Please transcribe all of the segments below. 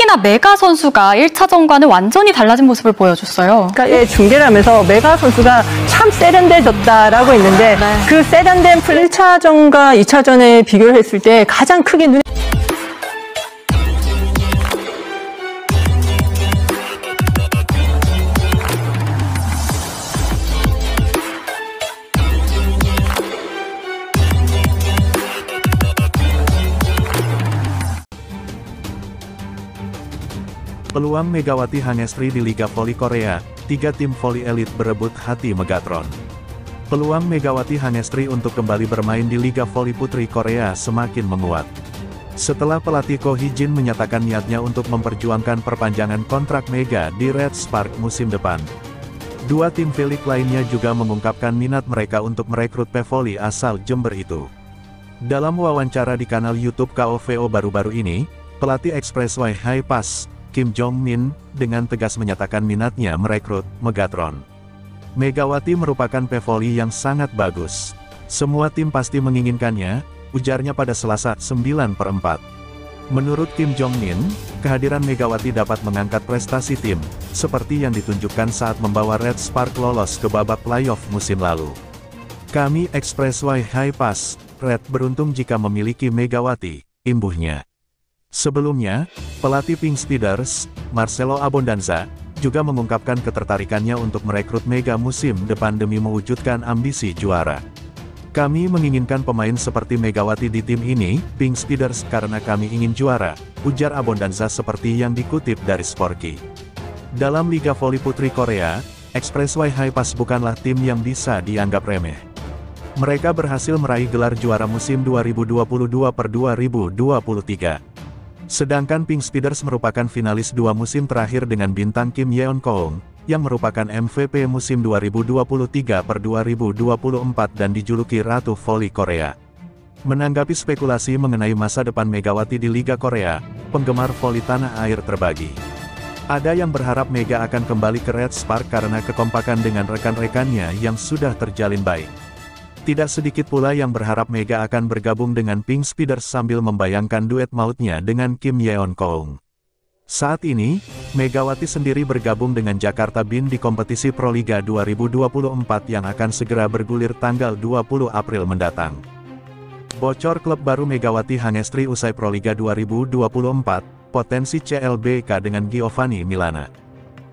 특히나 메가 선수가 1차전과는 완전히 달라진 모습을 보여줬어요. 그러니까 예, 중계를 하면서 메가 선수가 참 세련돼졌다라고 했는데 네. 그 세련된 플레이 1차전과 2차전에 비교를 했을 때 가장 크게 눈에 Peluang Megawati Hangestri di Liga Voli Korea, tiga tim voli elit berebut hati Megatron. Peluang Megawati Hangestri untuk kembali bermain di Liga Voli Putri Korea semakin menguat. Setelah pelatih Ko Hee-jin menyatakan niatnya untuk memperjuangkan perpanjangan kontrak Mega di Red Spark musim depan. Dua tim Velik lainnya juga mengungkapkan minat mereka untuk merekrut pevoli asal Jember itu. Dalam wawancara di kanal YouTube KOVO baru-baru ini, pelatih Expressway High Pass, Kim Jong-min, dengan tegas menyatakan minatnya merekrut Megatron. Megawati merupakan pevoli yang sangat bagus. Semua tim pasti menginginkannya, ujarnya pada Selasa 9 per 4. Menurut Kim Jong-min, kehadiran Megawati dapat mengangkat prestasi tim, seperti yang ditunjukkan saat membawa Red Spark lolos ke babak playoff musim lalu. Kami Expressway High Pass, Red beruntung jika memiliki Megawati, imbuhnya. Sebelumnya, pelatih Pink Speeders, Marcelo Abondanza, juga mengungkapkan ketertarikannya untuk merekrut Mega musim depan demi mewujudkan ambisi juara. Kami menginginkan pemain seperti Megawati di tim ini, Pink Speeders, karena kami ingin juara, ujar Abondanza seperti yang dikutip dari Sporky. Dalam Liga Voli Putri Korea, Expressway Pass bukanlah tim yang bisa dianggap remeh. Mereka berhasil meraih gelar juara musim 2022 per 2023. Sedangkan Pink Speeders merupakan finalis dua musim terakhir dengan bintang Kim Yeon Kong, yang merupakan MVP musim 2023 per 2024 dan dijuluki Ratu Voli Korea. Menanggapi spekulasi mengenai masa depan Megawati di Liga Korea, penggemar voli tanah air terbagi. Ada yang berharap Mega akan kembali ke Red Spark karena kekompakan dengan rekan-rekannya yang sudah terjalin baik. Tidak sedikit pula yang berharap Mega akan bergabung dengan Pink Speeders sambil membayangkan duet mautnya dengan Kim Yeon Kong. Saat ini, Megawati sendiri bergabung dengan Jakarta Bin di kompetisi Proliga 2024 yang akan segera bergulir tanggal 20 April mendatang. Bocor klub baru Megawati Hangestri usai Proliga 2024, potensi CLBK dengan Giovanni Milana.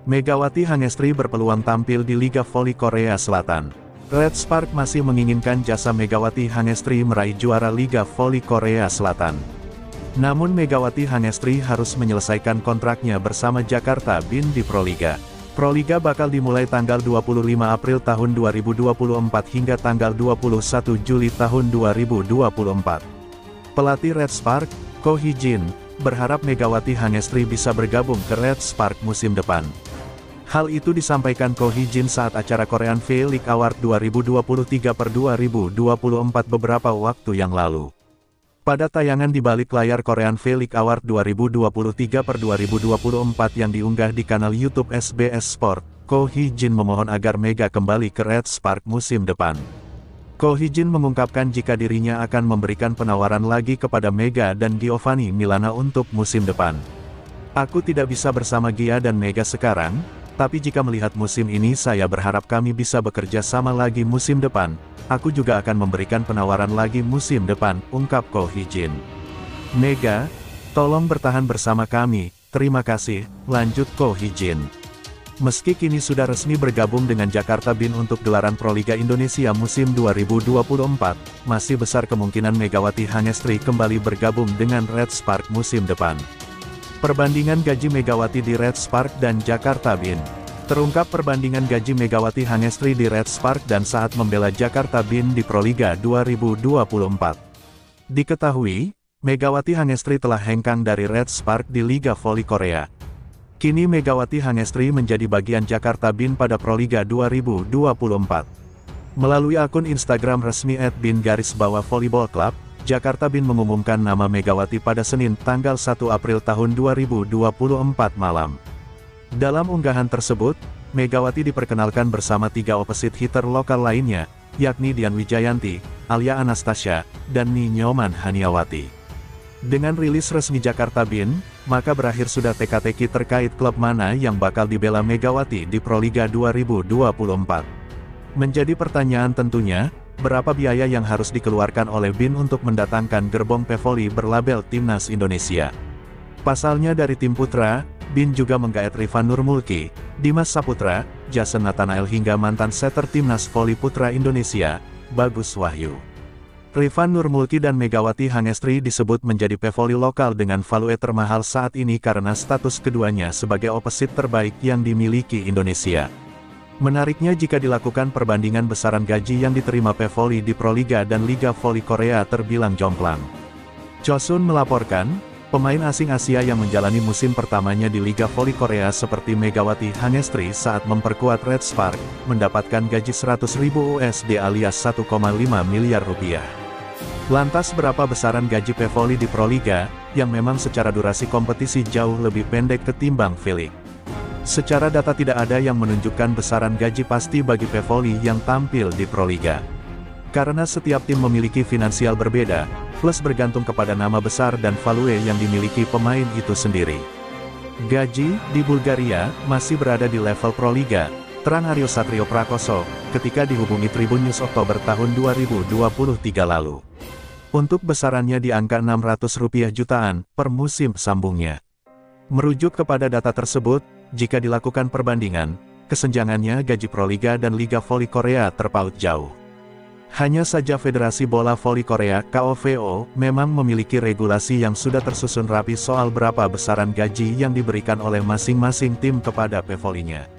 Megawati Hangestri berpeluang tampil di Liga Voli Korea Selatan. Red Spark masih menginginkan jasa Megawati Hangestri meraih juara Liga Voli Korea Selatan. Namun Megawati Hangestri harus menyelesaikan kontraknya bersama Jakarta Bin di Proliga. Proliga bakal dimulai tanggal 25 April tahun 2024 hingga tanggal 21 Juli tahun 2024. Pelatih Red Spark, Ko Hee-jin, berharap Megawati Hangestri bisa bergabung ke Red Spark musim depan. Hal itu disampaikan Ko Hee-jin saat acara Korean V-League Award 2023 per 2024 beberapa waktu yang lalu. Pada tayangan di balik layar Korean V-League Award 2023 per 2024 yang diunggah di kanal YouTube SBS Sport, Ko Hee-jin memohon agar Mega kembali ke Red Spark musim depan. Ko Hee-jin mengungkapkan jika dirinya akan memberikan penawaran lagi kepada Mega dan Giovanni Milana untuk musim depan. Aku tidak bisa bersama Gia dan Mega sekarang, tapi jika melihat musim ini saya berharap kami bisa bekerja sama lagi musim depan, aku juga akan memberikan penawaran lagi musim depan, ungkap Ko Hee-jin. Mega, tolong bertahan bersama kami, terima kasih, lanjut Ko Hee-jin. Meski kini sudah resmi bergabung dengan Jakarta Bin untuk gelaran Proliga Indonesia musim 2024, masih besar kemungkinan Megawati Hangestri kembali bergabung dengan Red Spark musim depan. Perbandingan gaji Megawati di Red Spark dan Jakarta Bin. Terungkap perbandingan gaji Megawati Hangestri di Red Spark dan saat membela Jakarta Bin di Proliga 2024. Diketahui, Megawati Hangestri telah hengkang dari Red Spark di Liga Voli Korea. Kini Megawati Hangestri menjadi bagian Jakarta Bin pada Proliga 2024. Melalui akun Instagram resmi @bin garis bawah volleyball club, Jakarta Bin mengumumkan nama Megawati pada Senin tanggal 1 April tahun 2024 malam. Dalam unggahan tersebut, Megawati diperkenalkan bersama tiga opposite hitter lokal lainnya, yakni Dian Wijayanti, Alia Anastasia, dan Ni Nyoman Haniawati. Dengan rilis resmi Jakarta Bin, maka berakhir sudah teka-teki terkait klub mana yang bakal dibela Megawati di Proliga 2024. Menjadi pertanyaan tentunya, berapa biaya yang harus dikeluarkan oleh BIN untuk mendatangkan gerbong pevoli berlabel Timnas Indonesia. Pasalnya dari tim putra, BIN juga menggait Rifan Nurmulki, Dimas Saputra, Jason Nathanael hingga mantan setter Timnas Voli Putra Indonesia, Bagus Wahyu. Rifan Nurmulki dan Megawati Hangestri disebut menjadi pevoli lokal dengan value termahal saat ini karena status keduanya sebagai opposite terbaik yang dimiliki Indonesia. Menariknya jika dilakukan perbandingan besaran gaji yang diterima pevoli di Proliga dan Liga Voli Korea terbilang jomplang. Chosun melaporkan, pemain asing Asia yang menjalani musim pertamanya di Liga Voli Korea seperti Megawati Hangestri saat memperkuat Red Spark, mendapatkan gaji 100 ribu USD alias 1,5 miliar rupiah. Lantas berapa besaran gaji Pevoli di Proliga, yang memang secara durasi kompetisi jauh lebih pendek ketimbang Felix? Secara data tidak ada yang menunjukkan besaran gaji pasti bagi Pevoli yang tampil di Proliga. Karena setiap tim memiliki finansial berbeda, plus bergantung kepada nama besar dan value yang dimiliki pemain itu sendiri. Gaji, di Bulgaria, masih berada di level Proliga, terang Aryo Satrio Prakoso, ketika dihubungi Tribun News Oktober tahun 2023 lalu. Untuk besarannya di angka 600 rupiah jutaan per musim sambungnya. Merujuk kepada data tersebut, jika dilakukan perbandingan, kesenjangannya gaji Proliga dan Liga Voli Korea terpaut jauh. Hanya saja Federasi Bola Voli Korea KOVO memang memiliki regulasi yang sudah tersusun rapi soal berapa besaran gaji yang diberikan oleh masing-masing tim kepada pevolinya.